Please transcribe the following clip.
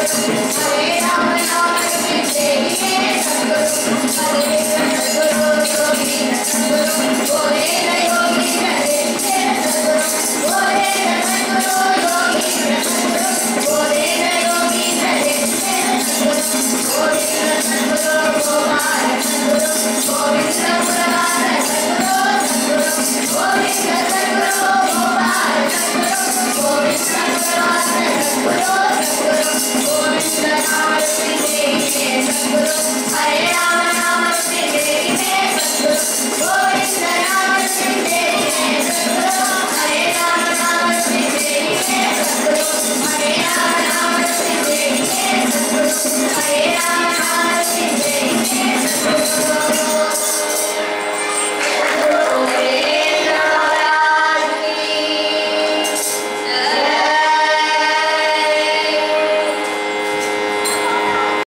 Yes.